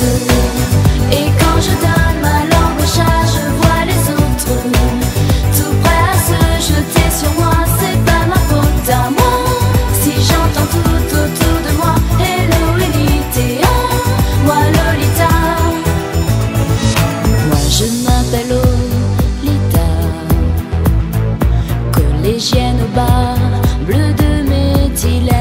Et quand je donne ma langue au chat, je vois les autres tout prêts à se jeter sur moi. C'est pas ma faute à moi si j'entends tout autour de moi, Hello Helithea, moi Lolita. Moi je m'appelle Lolita, collégienne au bas, bleu de méthyle.